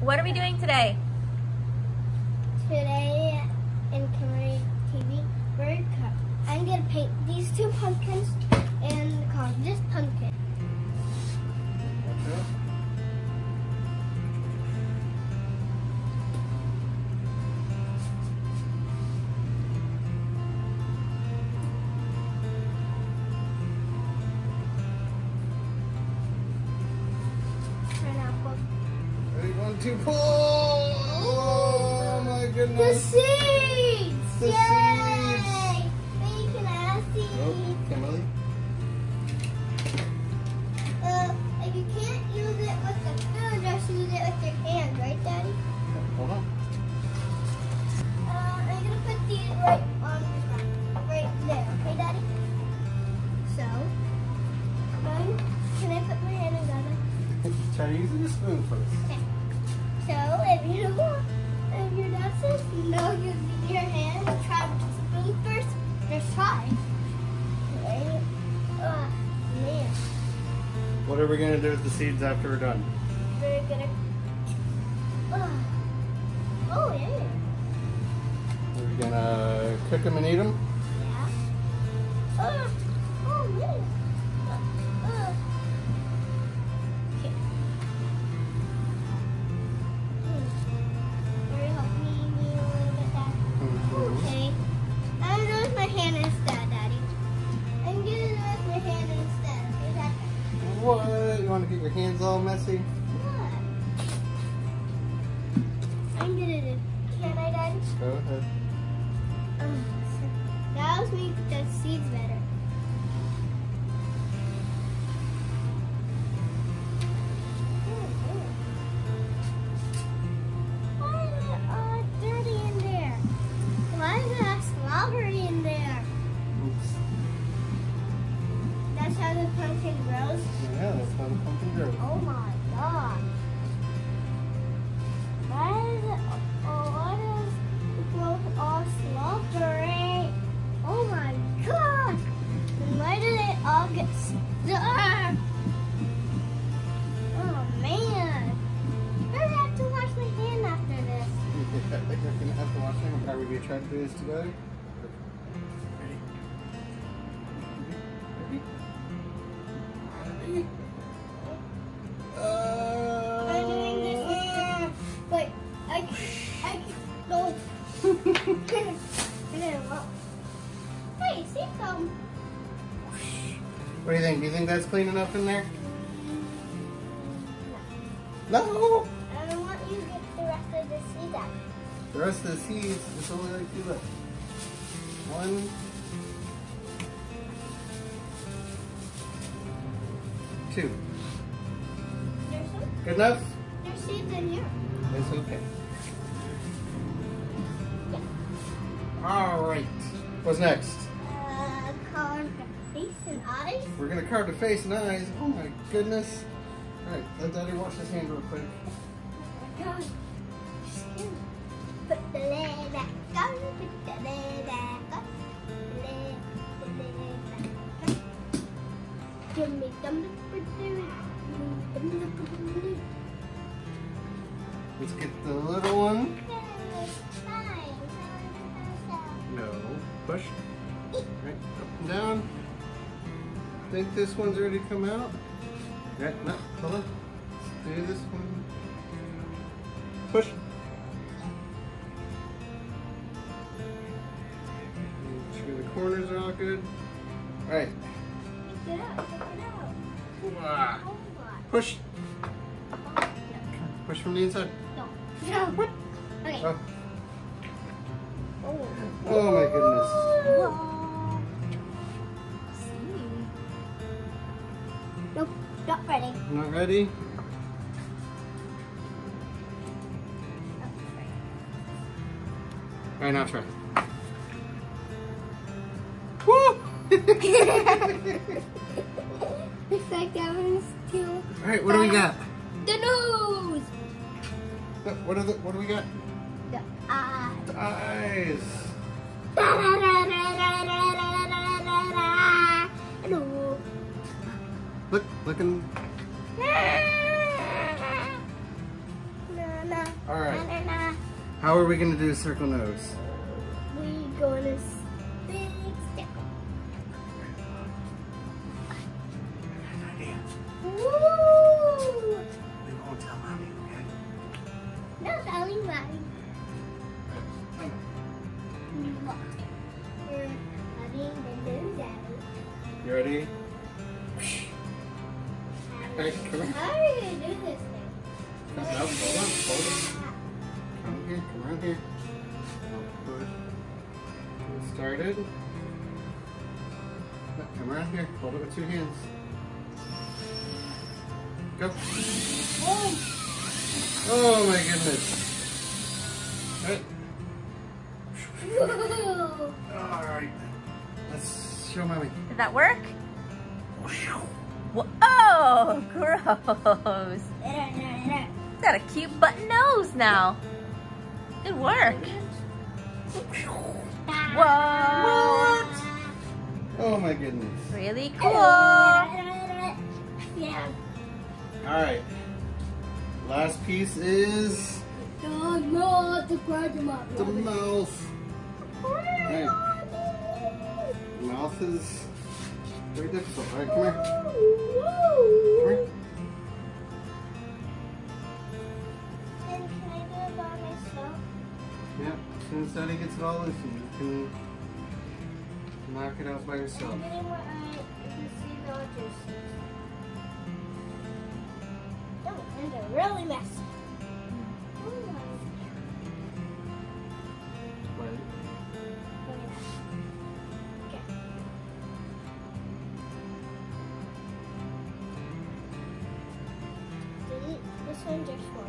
What are we doing today? Today in Kimberly TV, we're co- I'm gonna paint these two pumpkins and call this pumpkin. Pineapple. Two, pull! Oh my The goodness! seeds! The Yay! seeds! Seeds. Oh, Kimberly. Uh, if you can't use it with the spoon, just use it with your hand, right, Daddy? Hold on. Uh, I'm gonna put these right on the right there, okay, Daddy? So, can I put my hand in that? Try using the spoon first. What are we gonna do with the seeds after we're done? We're gonna. Oh, oh yeah. We're gonna cook them and eat them. Your hands all messy? Pumpkin grows. Yeah, that's how the pumpkin grows. Oh my god. Why is it, oh, why does it grow all slobbery? Oh my god. Why do they all get stuck? Oh man. I have to wash my hand after this. I think we're gonna have to wash them. Are we gonna try to do this together? Some. What do you think? Do you think that's clean enough in there? No! I want you to get the rest of the seed out. The rest of the seeds, it's only like two left. One. Two. Some, Good enough? there's seeds in here. It's okay. Alright. What's next? And eyes. We're gonna carve the face and eyes. Oh my goodness. Alright, let Daddy wash his hand real quick. God. Put the lid back on, put the lid back on. Lid, put the lid back on. Give me dum dum put the lid, dum dum put the lid. Let's get the little one. No. Push. Right, up and down. Think this one's ready to come out? Yeah, no, hold on. Do this one. Push. Make sure the corners are all good. Alright. Take it out, take it out. Push. Push from the inside. No. No. Okay. Oh, Oh. oh my goodness. Whoa. Nope, not ready. Not ready? Alright, now try. Woo! It's like that one's still. Alright, what do we got? The nose. What are the, what do we got? The eye. The eyes. No. Look, looking. All right. How are we gonna do circle nose? We gonna stick, here, come around here. Get started. No, Come around here. Hold it with two hands. Go. Oh, Oh my goodness. Right. whoa. All right. Let's show mommy. Did that work? Whoa, oh, gross. Got a cute button nose now. Good work. Whoa. Oh my goodness. Really cool. Yeah. All right. Last piece is Dog not the grandma. the mouth. Right. Mouth is very difficult. All right, come here. Soon as Daddy gets it all loosened, you can knock it out by yourself. I'm getting what I can see the juices. Oh, and they're uh, really messy. Oh, Okay. This one just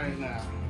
It now.